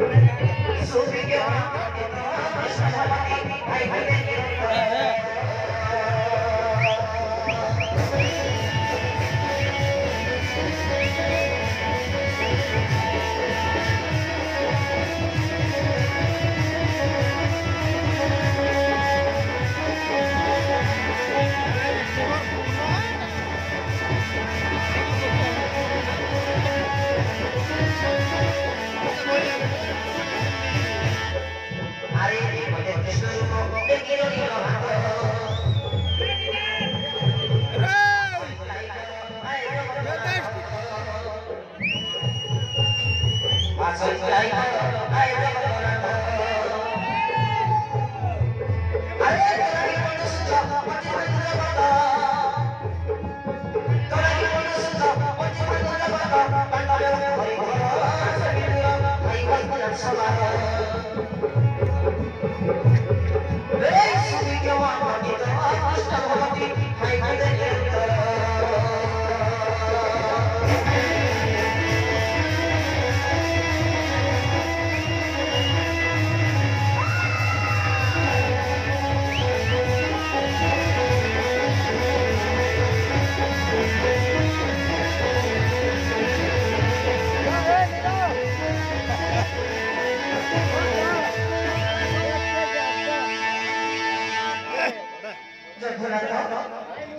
Thank you. valuable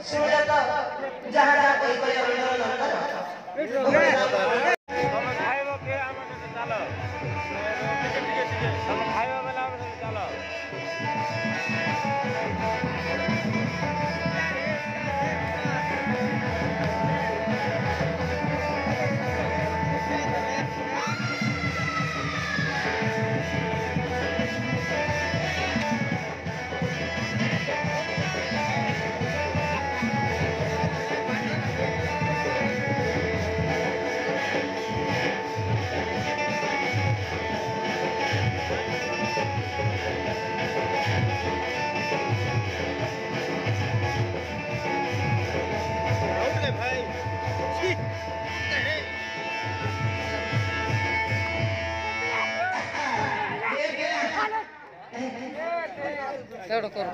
सुन ले तो जहाँ कोई कोई आंदोलन कर। छोड़ कर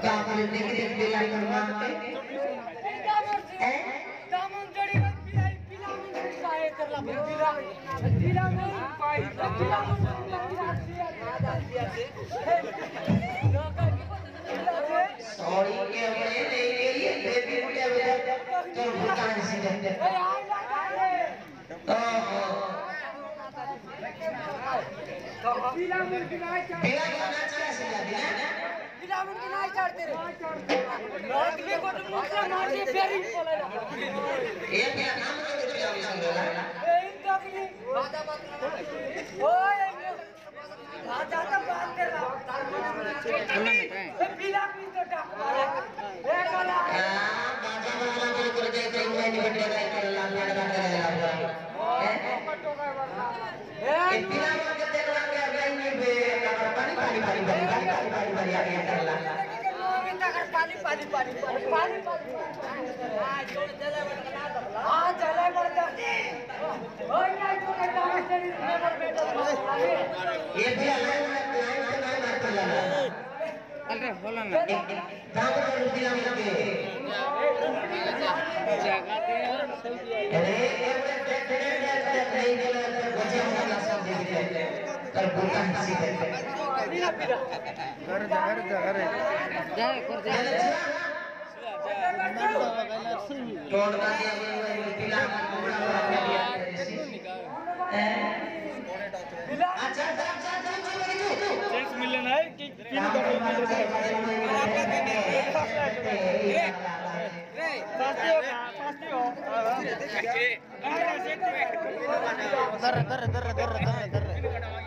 सॉरी के हमने नहीं के लिए बेबी मुझे बता तो भुगतान से देते तो बिना मुर्गी ना चाहिए बिना खाना चाहिए सिला दिया ರಾಮನ್ ಗೆ ನಾಯಿ ಚಾಡ್ತೀರಿ ನೋಡ್ಲಿ ಕೊಟ್ಟು ಮುತ್ರ ಮಾಡಿ ಬೇರೆ ಕೊಲಲ್ಲ ಏನ್ ನಾಮ ಅಂದ್ರೆ ಯಾವ ಸಂಗಲ ಏನ್ ತಕಲಿ ಬಾದಾ ಮಾತ್ರ ಓಯ್ राजा तो बात कर रहा। बोलना मत है पीला पीस तो डाक मारा। ए काला। हाँ बाबा बाबा बोल कर जाए तो मैं नहीं बटे जाए कर ला लड़का कर ला ए पट्टो का वरना ए पीला अल्लाह या अल्लाह पानी पानी पानी पानी पानी हाँ जोड़ जले बड़का ना हाँ जले बड़का ओए ना तूने कहाँ से नंबर बेटा ये भी लाइन लाइन से नहीं मारता लगा अरे बोला ना दांत पर रुपया मिलते जगह दे अरे ये देख देख देख नहीं बोला बचा हुआ सब देख तर बोलता हँसी है घर घर घर जाए कर जाए तोड़ का दिया हुआ है पीला का टुकड़ा और अपने लिए है अच्छा जा जा जा चेक्स मिलने ना है कि पिन कर रे फास्टी हो फास्टी हो दर दर दर दर दर दर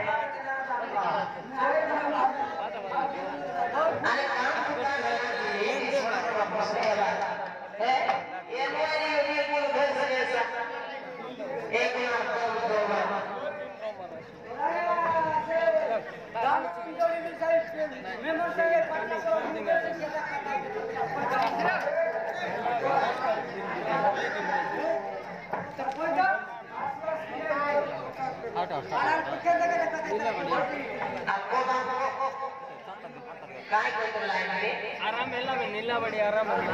ಇಲ್ಲ ಬನ್ನಿ ಇಲ್ಲ ಬಡಿ ಆರಾಮ ಇಲ್ಲ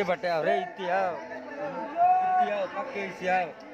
ಆರಾಮ ಆರಾಮ ಇಲ್ಲ ದೋಸ್ತಾರಿಗೆ ಲಾಸ್ಟ್ ತಾಪನೆ